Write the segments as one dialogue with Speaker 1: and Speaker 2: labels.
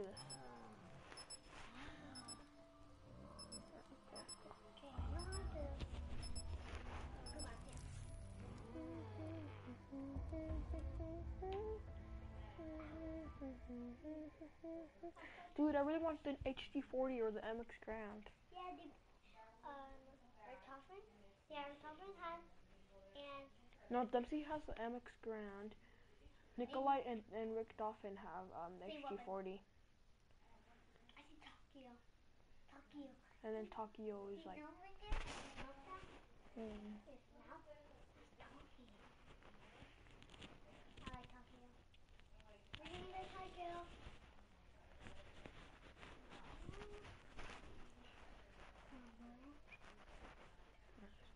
Speaker 1: do this.
Speaker 2: Okay, I know how to. Go back there.
Speaker 1: Dude, I really want the HG40 or the MX Garand.
Speaker 2: Yeah, the um, Rick Hoffman. Yeah, Rick Hoffman has, and
Speaker 1: No, Dempsey has the MX Garand. Nikolai and, and Rick Doffin have um, the HG40.
Speaker 2: I see Tokyo. Tokyo.
Speaker 1: And then Takeo is like, hmm.
Speaker 2: Tokyo.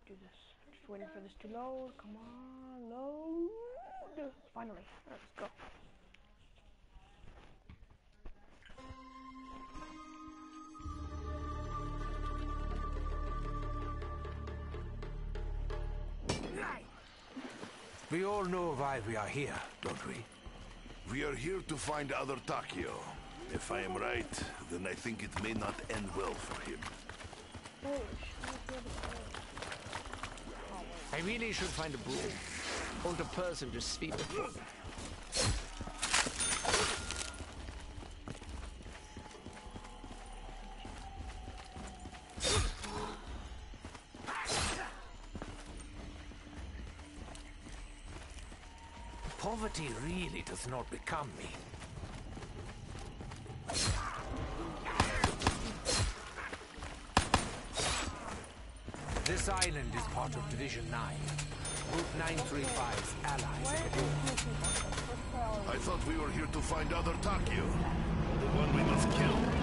Speaker 1: do this. Just waiting for this to load. Come on, load. Finally. Let's go.
Speaker 3: We all know why we are here, don't we?
Speaker 4: We are here to find other Takeo. If I am right, then I think it may not end well for him.
Speaker 3: I really should find a broom. Older person to it. Really does not become me. This island is part of Division 9. Group 935's allies war.
Speaker 4: I thought we were here to find other Takeo. The one we must kill.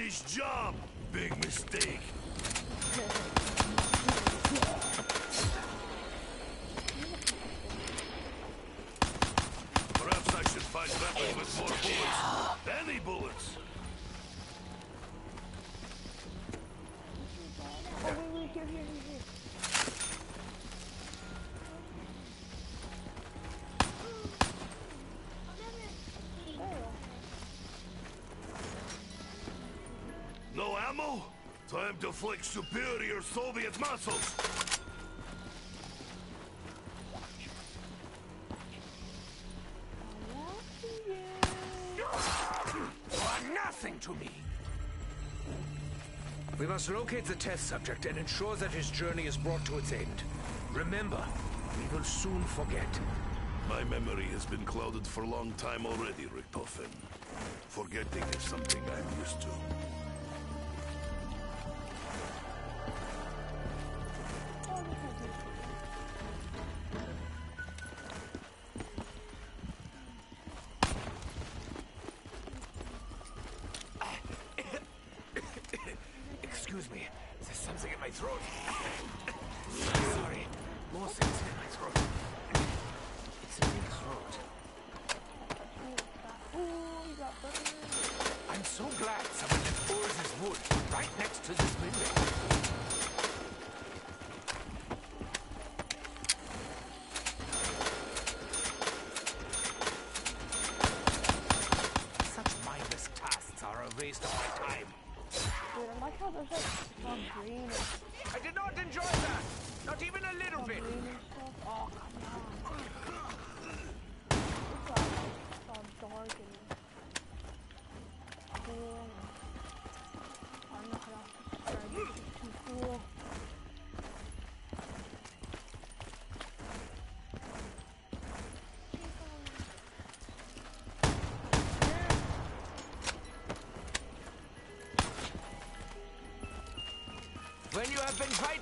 Speaker 4: Did job. Big mistake. Flex superior Soviet muscles.
Speaker 3: Are nothing to me. We must locate the test subject and ensure that his journey is brought to its end. Remember, we will soon forget.
Speaker 4: My memory has been clouded for a long time already, Richtofen. Forgetting is something I'm used to.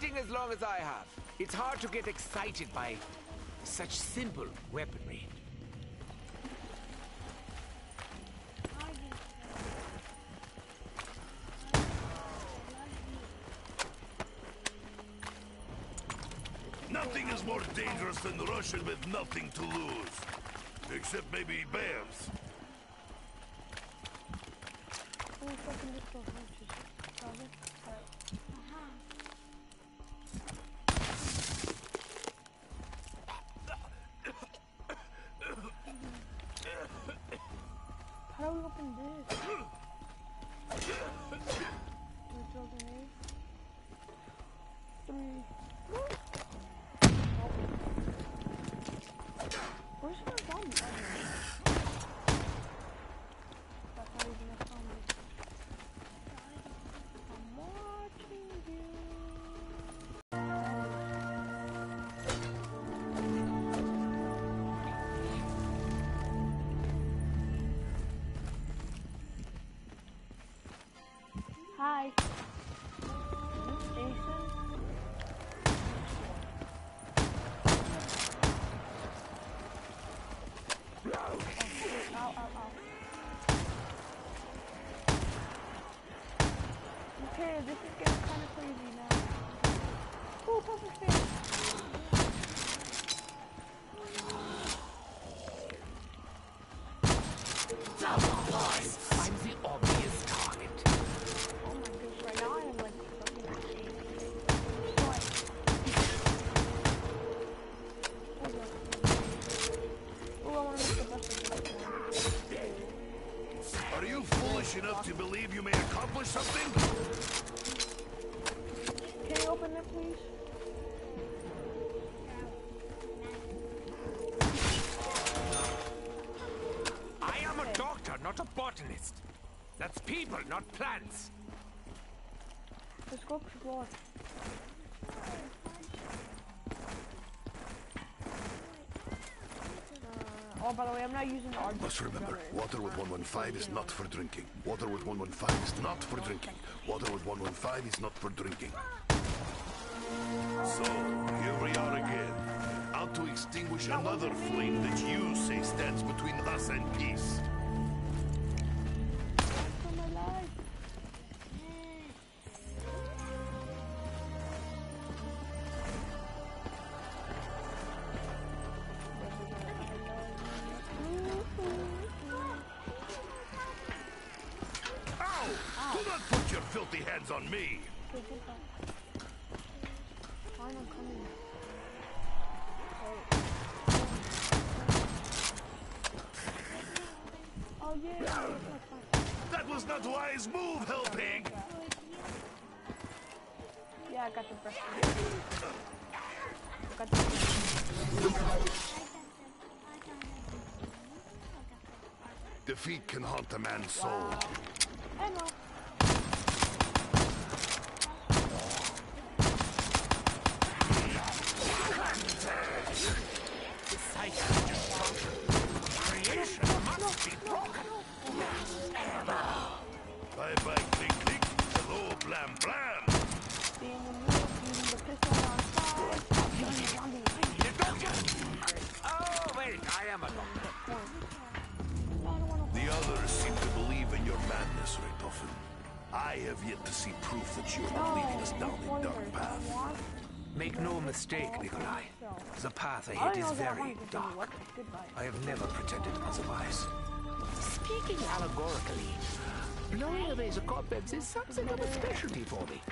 Speaker 3: fighting as long as I have, it's hard to get excited by such simple weaponry.
Speaker 1: Nothing is more dangerous than Russian with nothing to lose. Except maybe bears.
Speaker 2: not
Speaker 3: plants.
Speaker 2: Let's go explore. Uh, oh, by the way, I'm not using the argument.
Speaker 1: Must remember, water with 115 is not for drinking. Water with 115 is not for drinking. Water with 115 is not for drinking. So, here we are again. Out to extinguish another flame that you say stands between us and peace.
Speaker 2: the
Speaker 1: man's soul.
Speaker 3: mistake, Nikolai. The path ahead is very dark. I have never pretended otherwise. Speaking allegorically, blowing away the cobwebs is something of a specialty for me.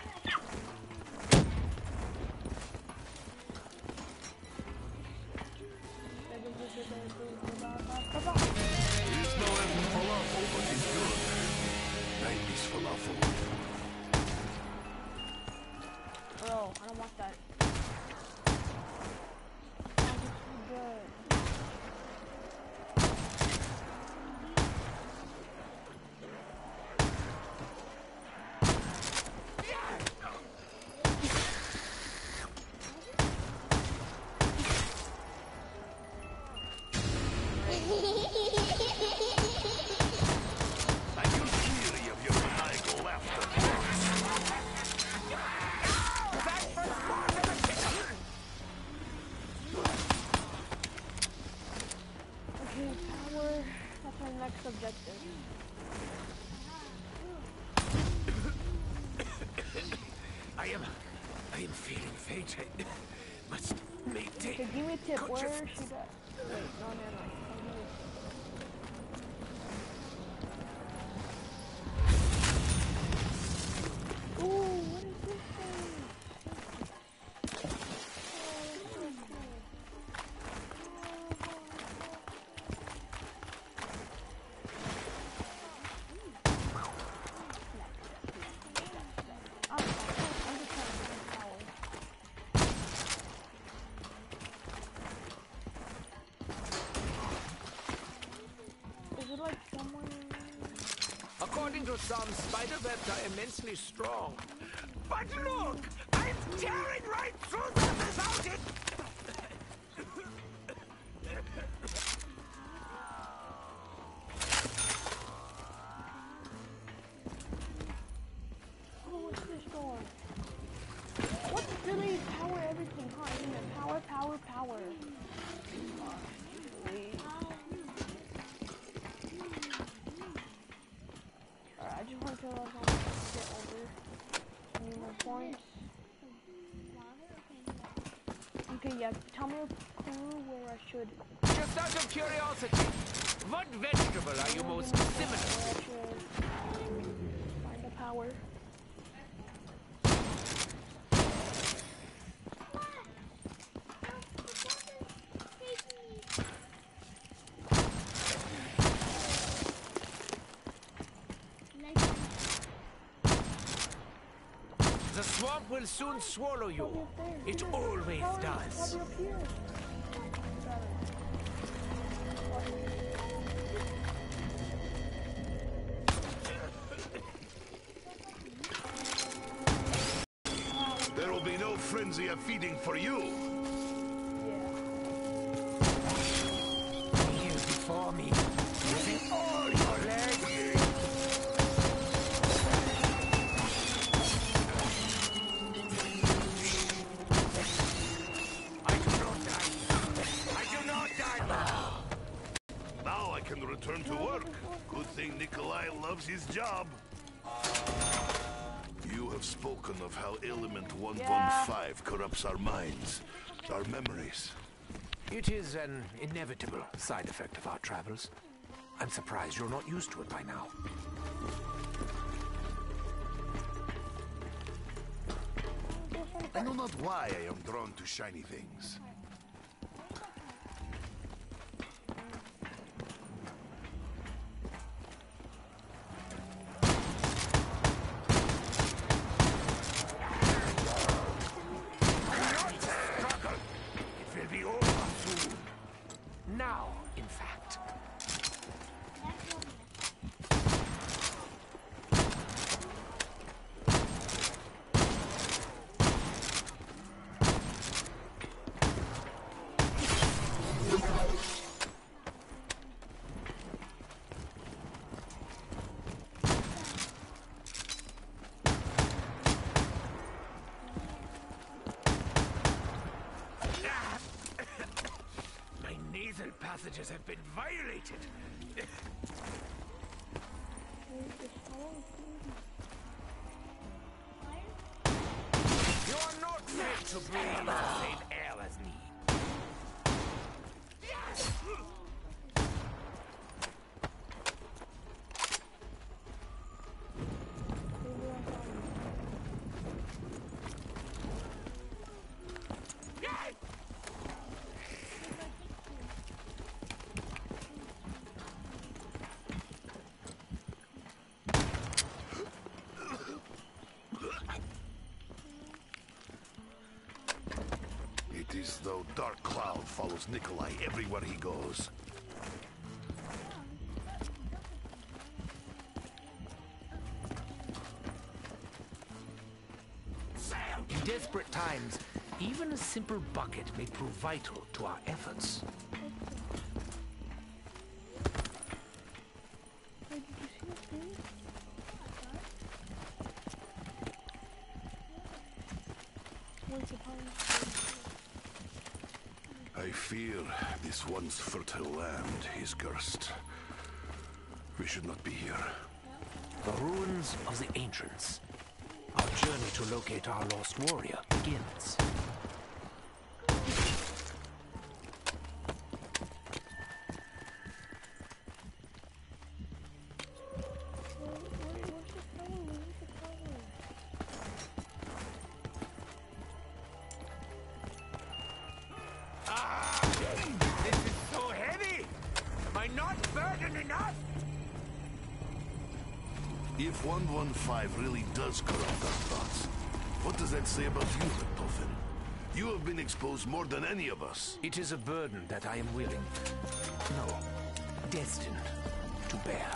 Speaker 3: Some, spider webs are immensely strong. But look! I'm tearing right through them without it!
Speaker 1: Oh, what's this door? What's really power everything, huh? Isn't it power, power, power? Wait. Alright, I just want to let them get over. Any more points? Okay, yeah, tell me a clue where I should.
Speaker 3: Just out of curiosity, what vegetable are you most similar to?
Speaker 1: Find the power.
Speaker 3: The swamp will soon swallow you.
Speaker 1: Probably up there.
Speaker 3: It always does.
Speaker 4: Frenzy of feeding for you.
Speaker 3: An inevitable side effect of our travels. I'm surprised you're not used to it by now.
Speaker 4: I know not why I am drawn to shiny things.
Speaker 3: Struggle. It will be over soon. Now, in fact. My nasal passages have been violated. You are not fit to breathe the same air as me.
Speaker 4: It is though Dark Cloud Nikolai everywhere he goes.
Speaker 3: In desperate times, even a simple bucket may prove vital to our efforts.
Speaker 1: Wait, did you see this thing? Once upon
Speaker 4: I fear this once fertile land is cursed. We should not be here.
Speaker 3: The ruins of the ancients. Our journey to locate our lost warrior begins.
Speaker 4: If 115 really does corrupt our thoughts, what does that say about you, Richtofen? You have been exposed more than any of us.
Speaker 3: It is a burden that I am willing, no, destined to bear.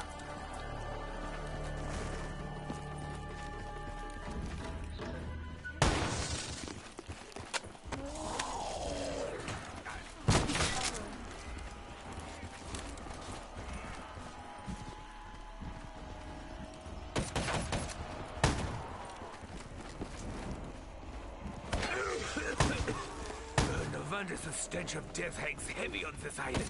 Speaker 3: Hangs heavy on this island.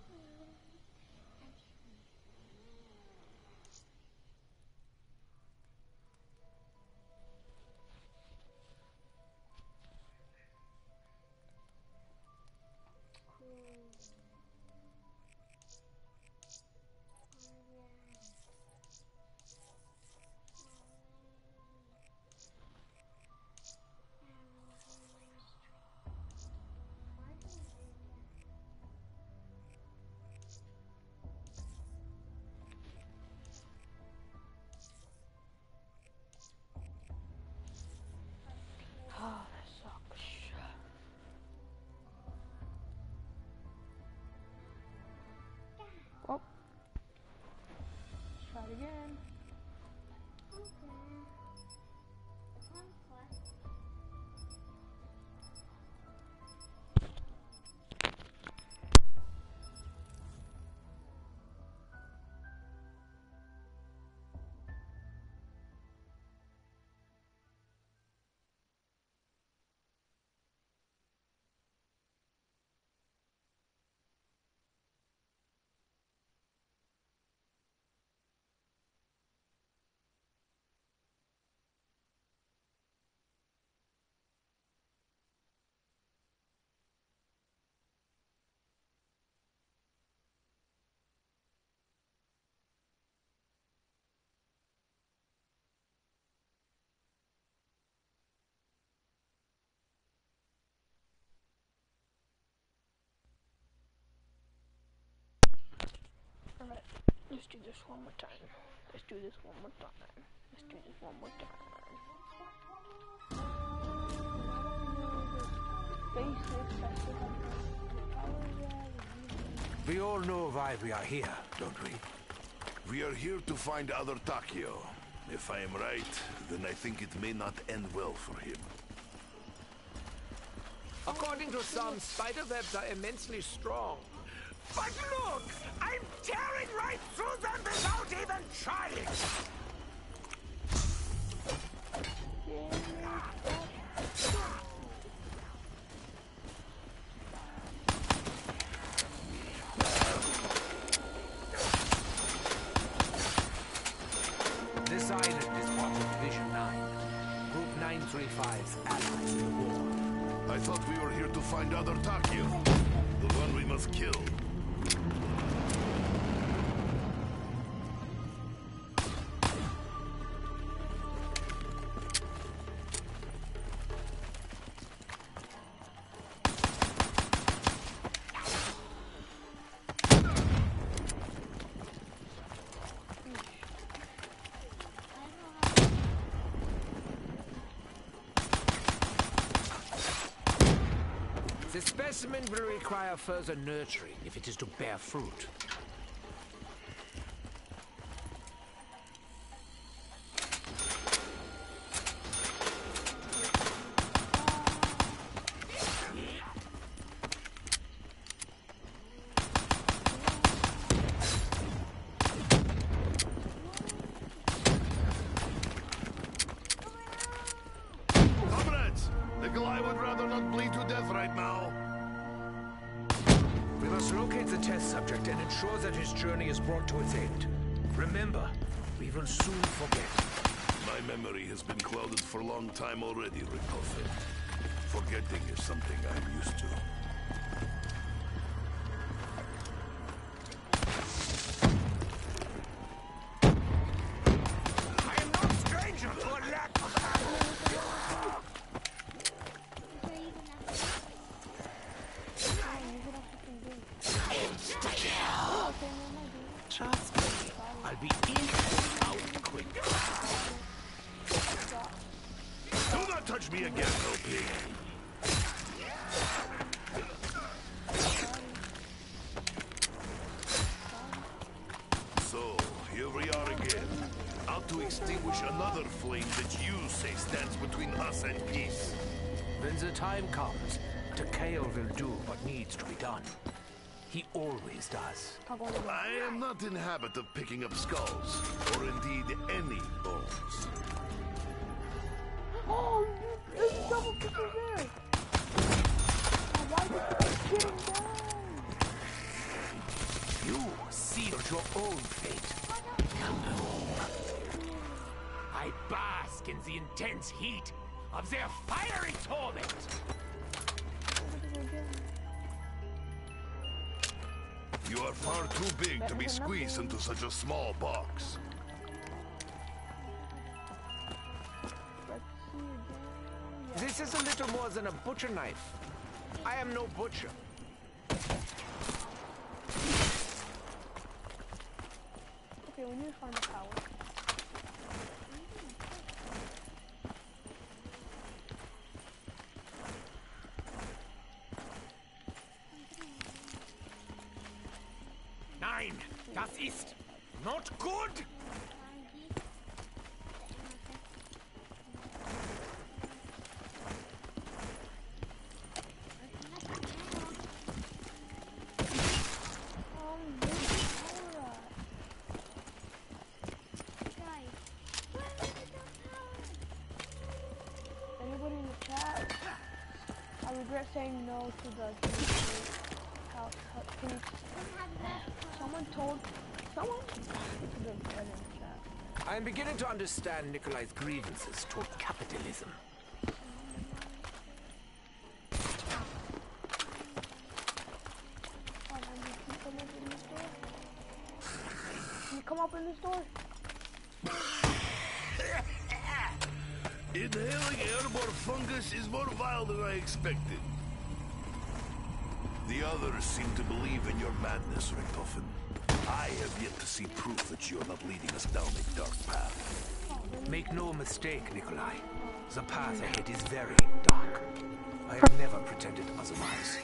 Speaker 1: let's do this one more time. Let's do this one more time. Let's do this one more time. Basics, I still have the power there,
Speaker 3: We all know why we are here, don't we?
Speaker 4: We are here to find other Takeo. If I am right, then I think it may not end well for him.
Speaker 3: According to some, spider webs are immensely strong. But look! I'm tearing right through them without even trying! Specimen will require further nurturing if it is to bear fruit. I am
Speaker 4: not in habit of picking up skulls, or indeed any bones.
Speaker 1: Oh, you, there's double people there. Why did you get him down?
Speaker 3: You sealed your own fate. Come home. I bask in the intense heat of their fiery torment.
Speaker 4: Are far too big to be squeezed into such a small box.
Speaker 1: Let's see again. Yeah.
Speaker 3: This is a little more than a butcher knife. I am no butcher.
Speaker 1: Okay, we need to find the power.
Speaker 3: Nein, das ist not good.
Speaker 1: Oh, where's the power at? Anybody in the chat? I saying no to the. How, how, can someone told. Someone. In the chat.
Speaker 3: I am beginning to understand Nikolai's grievances toward capitalism.
Speaker 4: Inhaling airborne fungus is more vile than I expected. The others seem to believe in your madness, Richtofen. I have yet to see proof that you are not leading us down a dark path.
Speaker 3: Make no mistake, Nikolai. The path ahead is very dark. I have never pretended otherwise.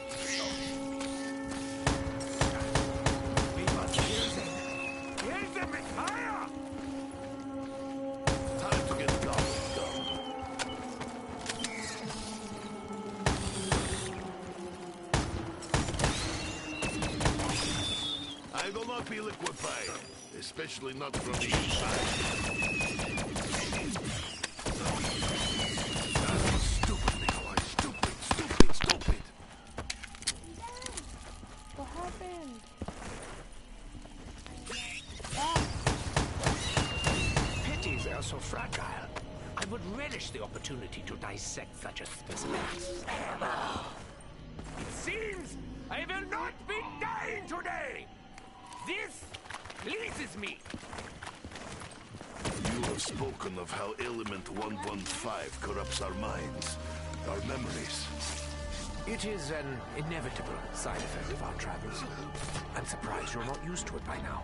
Speaker 4: Not from the inside. Spoken of how Element 115 corrupts our minds, our memories.
Speaker 3: It is an inevitable side effect of our travels. I'm surprised you're not used to it by now.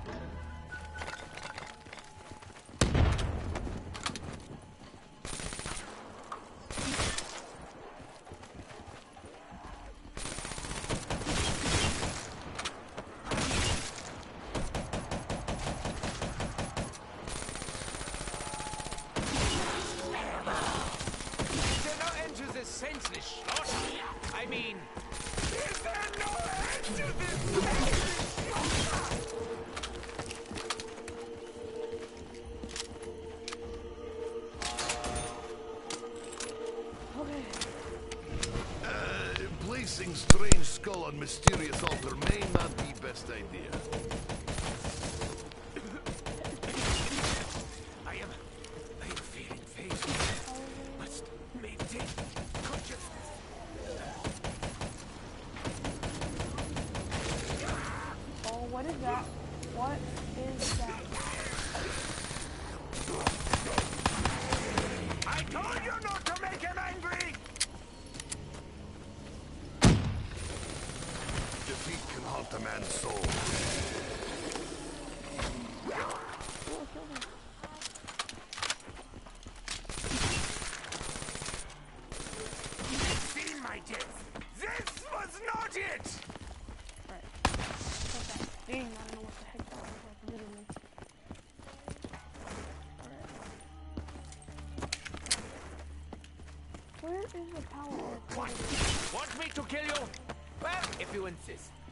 Speaker 3: I
Speaker 1: mean, What?
Speaker 3: Want me to kill you? Well, if you insist.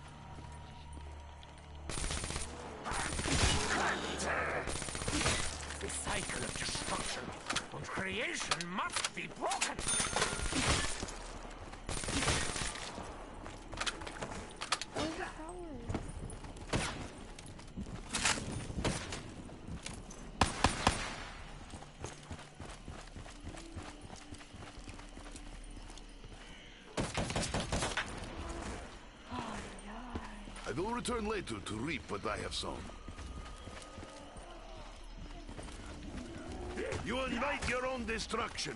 Speaker 4: return later to reap what I have sown. You invite your own destruction.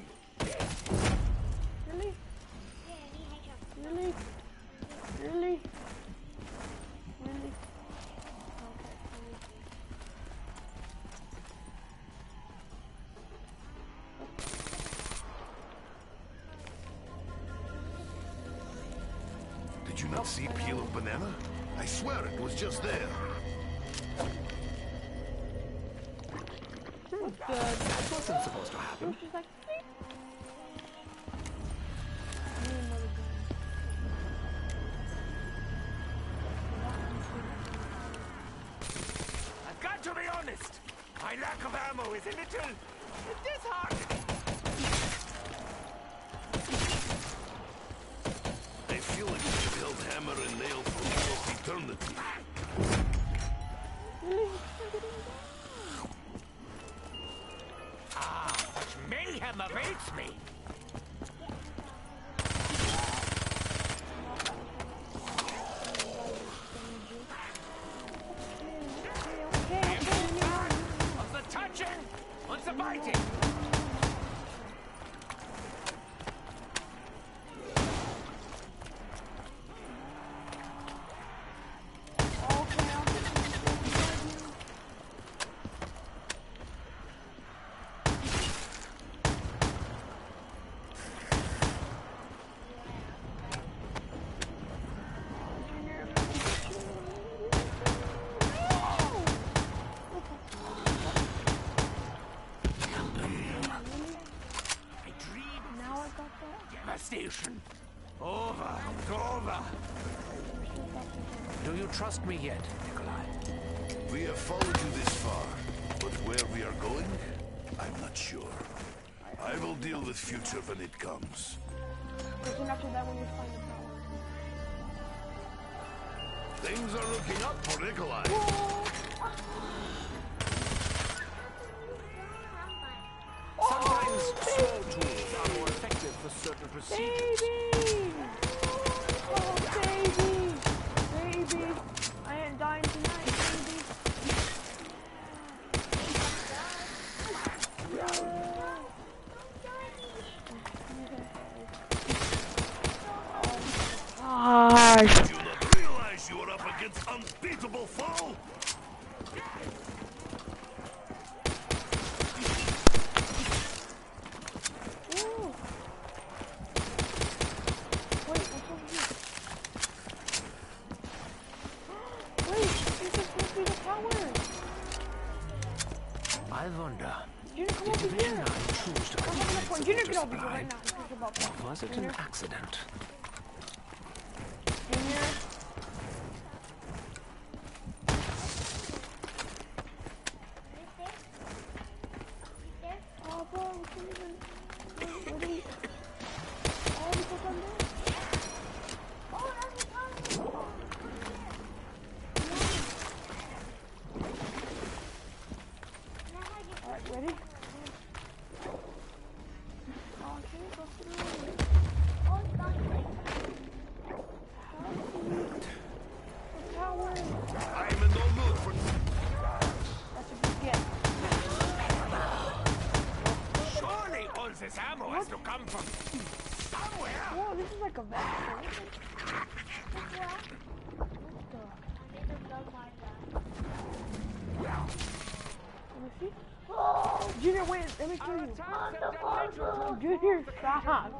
Speaker 3: me. trust me yet, Nikolai.
Speaker 4: We have followed you this far, but where we are going, I'm not sure. I will deal with future when it comes. Things are looking up for Nikolai.
Speaker 3: Sometimes small tools are more effective for certain procedures.
Speaker 1: Baby! Oh, baby! Oh, Junior, stop.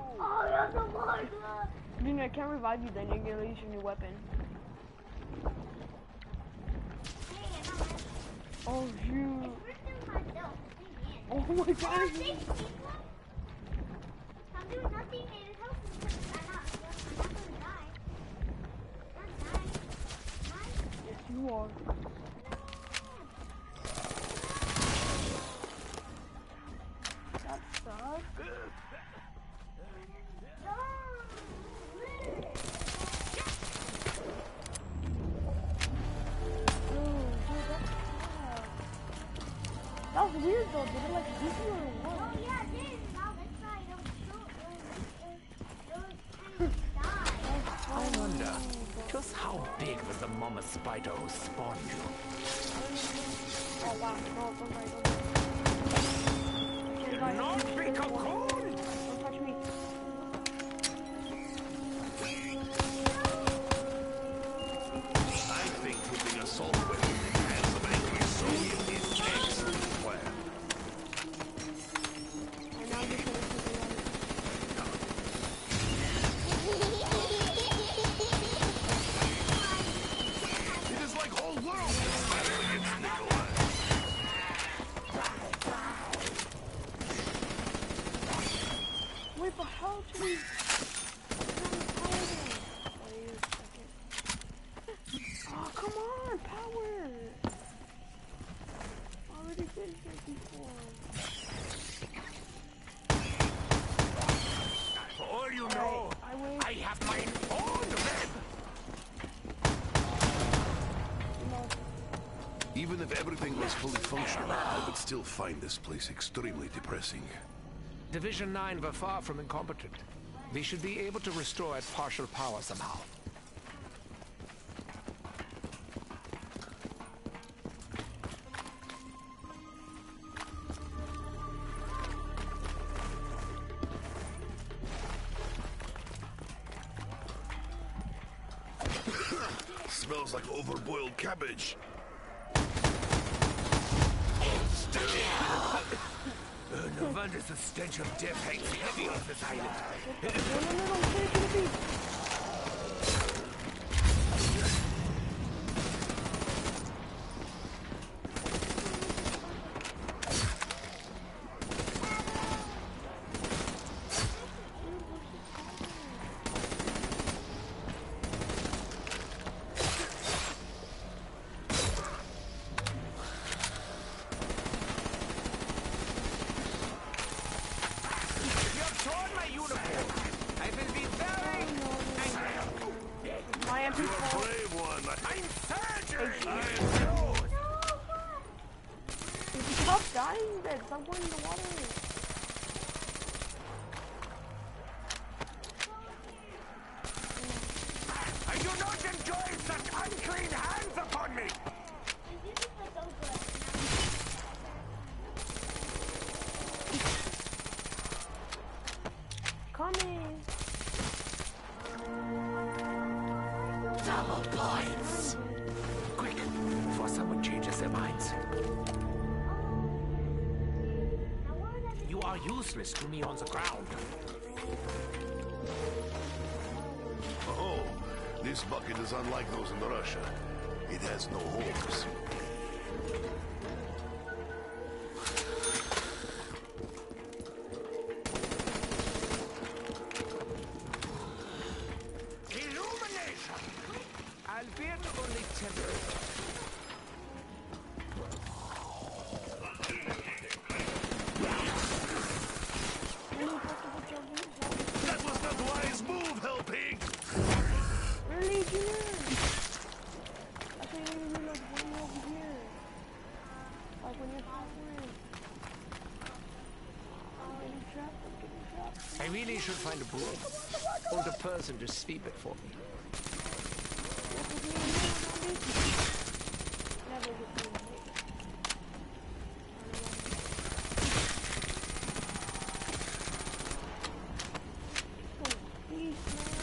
Speaker 1: Junior, I can't revive you then. You're going to use your new weapon. Oh,
Speaker 2: you.
Speaker 1: Oh my gosh. You are. Bido spawn you.
Speaker 3: Not be
Speaker 4: cocoon! find this place extremely depressing.
Speaker 3: Division 9 were far from incompetent. We should be able to restore its partial power somehow.
Speaker 4: Smells like overboiled cabbage.
Speaker 3: The stench of death hangs heavy on this island.
Speaker 2: This
Speaker 4: bucket is unlike those in Russia. It has no holes.
Speaker 5: Should find a broom. Or the person to sweep it for me.
Speaker 1: Never get to me. Oh, please, man.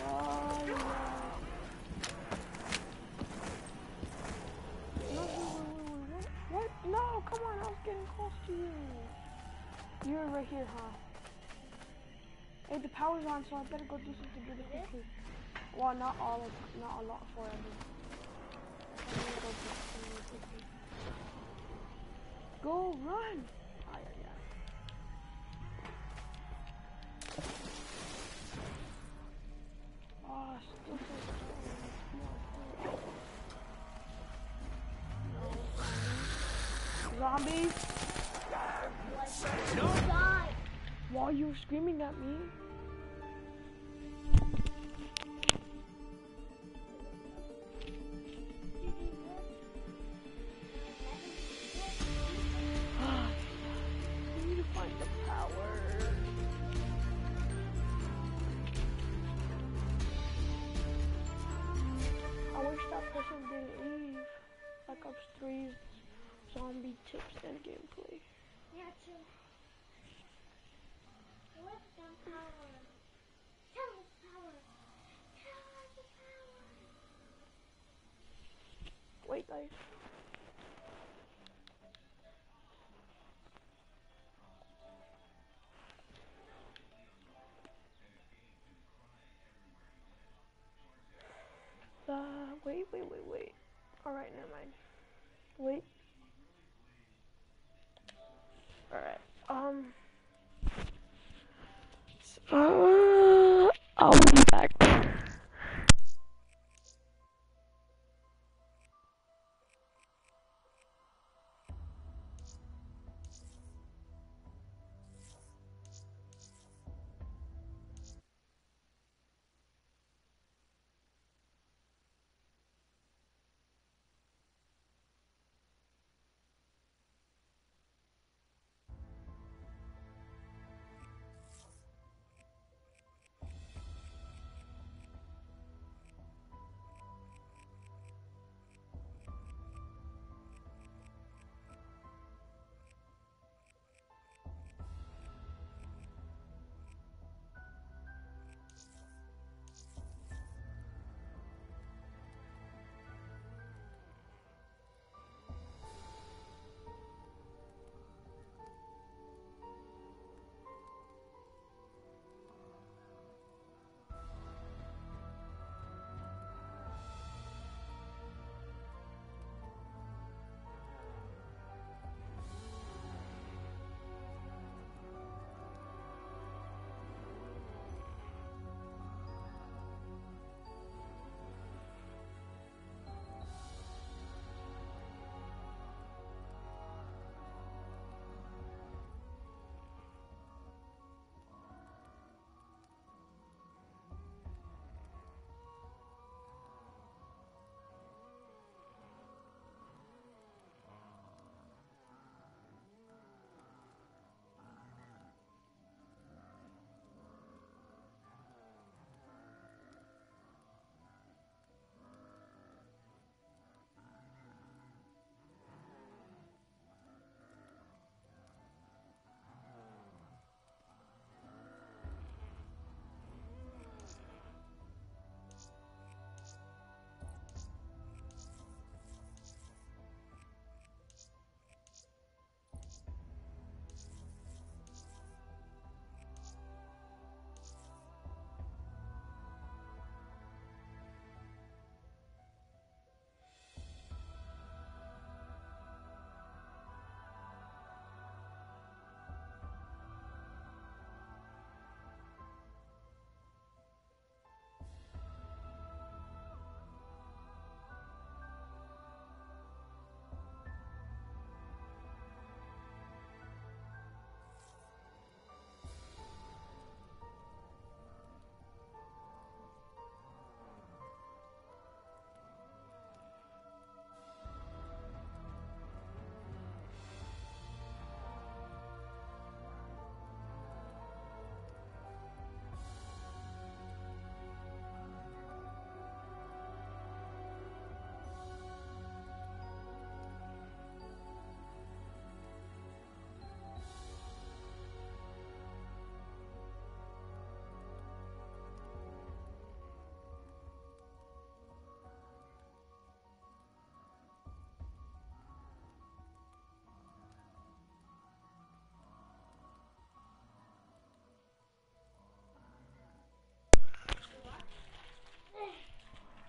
Speaker 1: Oh, yeah. No, wait, wait, wait, wait, what? What? No, come on, I was getting close to you. You're right here, huh? Hey, the power's on, so I better go do something really quickly. Well, not all of, not a lot for. I'm go run! Ah, yeah, yeah. Oh, still so strong. Come on, Zombies! While you screaming at me? Ops 3's zombie tips and gameplay.
Speaker 2: Yeah, too. What's some power? Tell us power. Tell us the power.
Speaker 1: Wait, guys. Uh, wait, wait, wait, wait. Alright, never mind. Wait. Alright, um. Uh, I'll be back.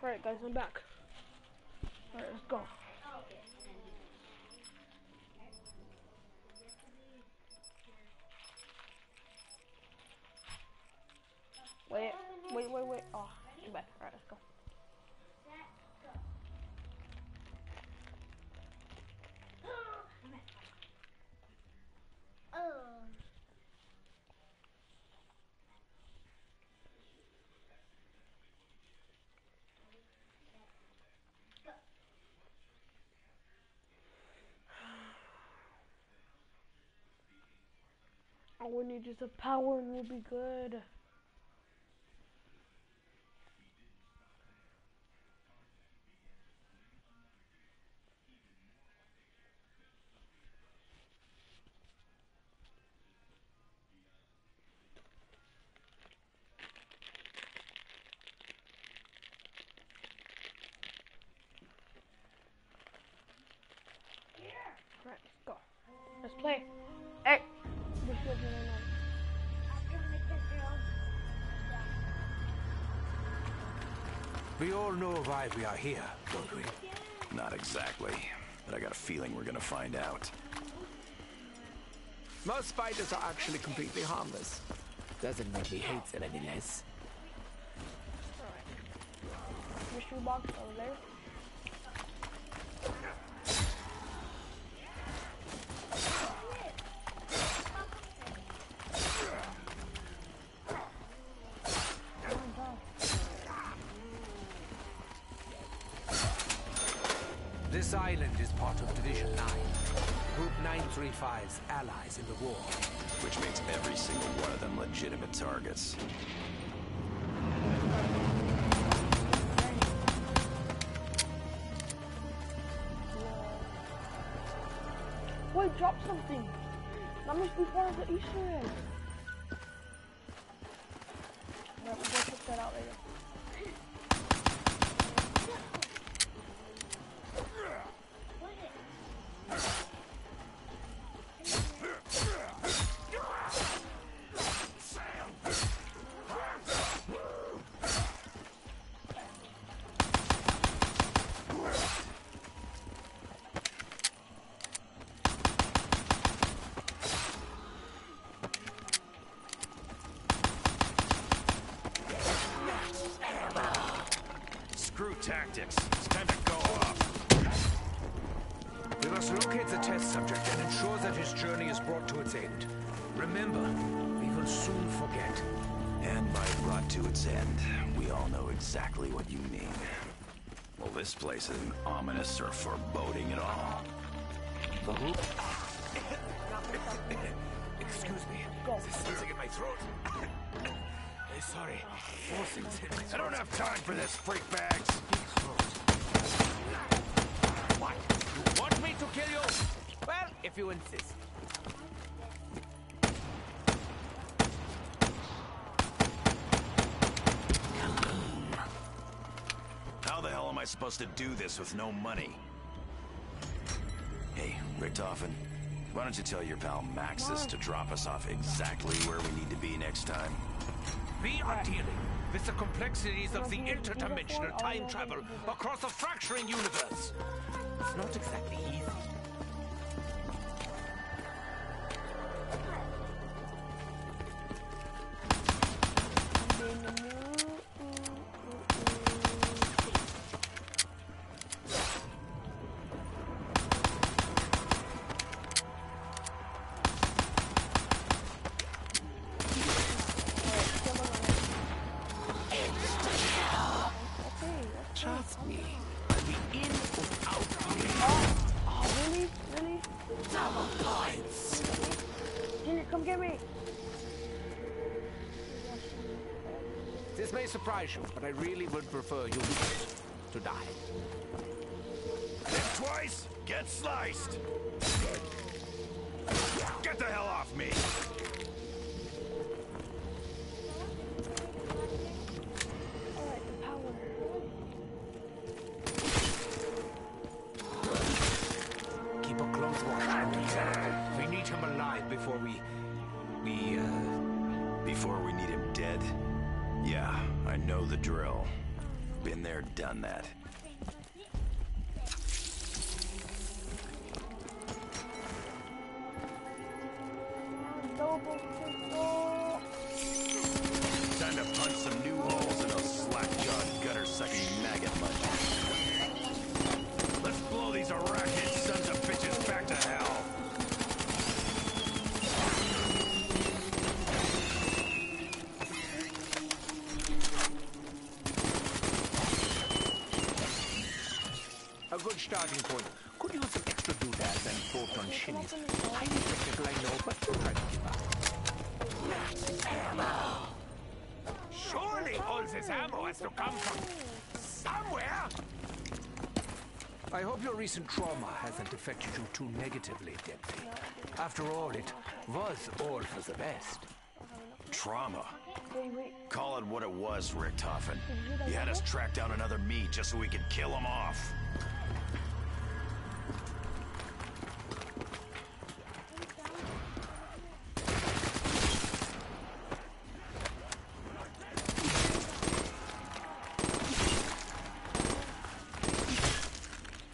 Speaker 1: Alright guys, I'm back. Alright, let's go. Wait, wait, wait, wait. Oh, I'm back. Alright, let's go.
Speaker 2: Oh.
Speaker 1: All we need is a power and we'll be good. Alright, let's go. Let's play. Hey!
Speaker 3: We all know why we are here, don't we?
Speaker 6: Not exactly, but I got a feeling we're gonna find out.
Speaker 5: Most spiders are actually completely harmless.
Speaker 3: Doesn't make me hate them any less.
Speaker 1: Mystery box over there.
Speaker 6: Legitimate targets.
Speaker 1: Wait, drop something. That must be part of the Easter egg.
Speaker 3: Locate the test subject and ensure that his journey is brought to its end. Remember, we will soon forget.
Speaker 6: And by brought to its end, we all know exactly what you mean. Well, this place isn't ominous or foreboding at all.
Speaker 3: The who? Excuse me. There's something in my throat. Sorry. Forcing's in my
Speaker 6: I don't have time for this, freak bags.
Speaker 3: What? You want me to kill you? Well, if you insist.
Speaker 6: How the hell am I supposed to do this with no money? Hey, Richtofen, why don't you tell your pal Maxis to drop us off exactly where we need to be next time?
Speaker 3: We are dealing with the complexities of the interdimensional time travel across a fracturing universe. It's not exactly easy. Prefer you to die.
Speaker 6: Hit twice, get sliced! Get the hell off me!
Speaker 1: Alright, the power.
Speaker 3: Keep a close watch on him. We need him alive before we... We, uh...
Speaker 6: Before we need him dead? Yeah, I know the drill. Been there, done that.
Speaker 3: Recent trauma hasn't affected you too negatively, Dempsey. After all, it was all for the best.
Speaker 6: Trauma. Call it what it was, Richtofen. You had us track down another me just so we could kill him off.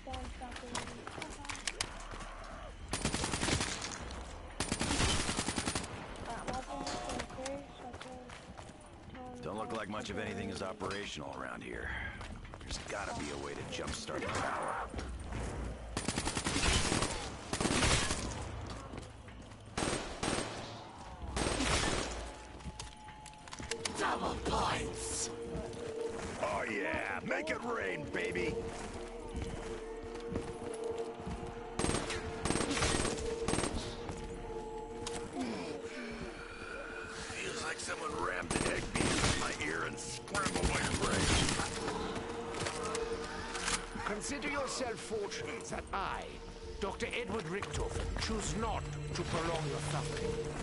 Speaker 1: Don't stop it. Alright, weapons, okay, shotgun, tone,
Speaker 6: Don't look like much of anything is operational around here. There's gotta be a way to jumpstart the power.
Speaker 3: Choose not to prolong your suffering.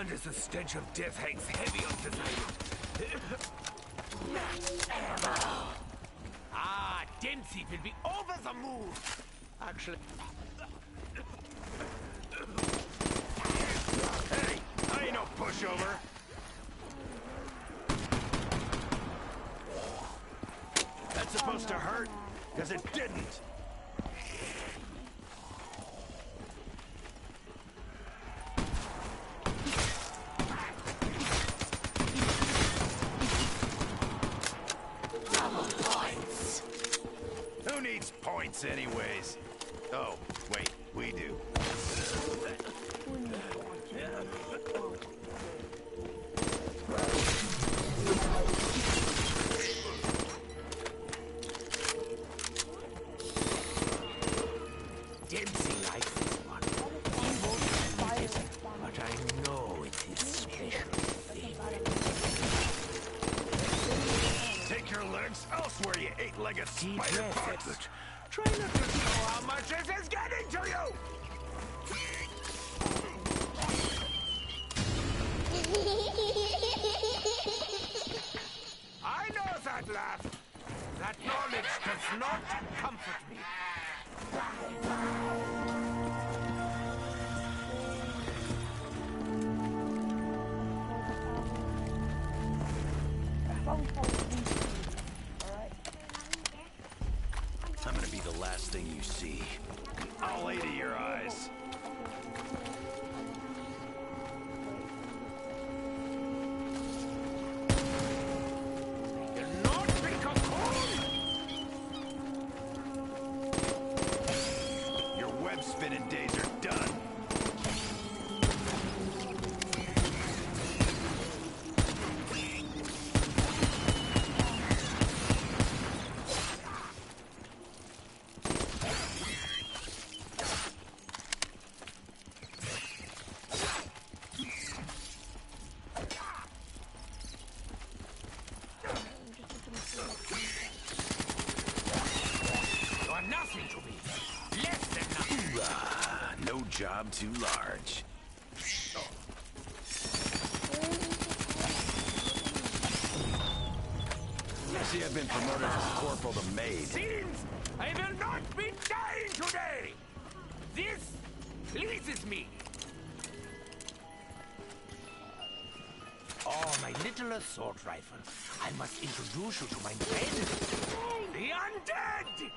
Speaker 3: No wonder the stench of death hangs heavy on this island. ah, Dempsey will be over the moon. Actually,
Speaker 6: Hey, I ain't no pushover. That's supposed to hurt, because it didn't. Who anyways? Oh, wait, we do. too large. You see, I've been promoted from corporal to maid.
Speaker 3: Seems I will not be dying today! This pleases me! Oh, my little assault rifle. I must introduce you to my friend, the undead!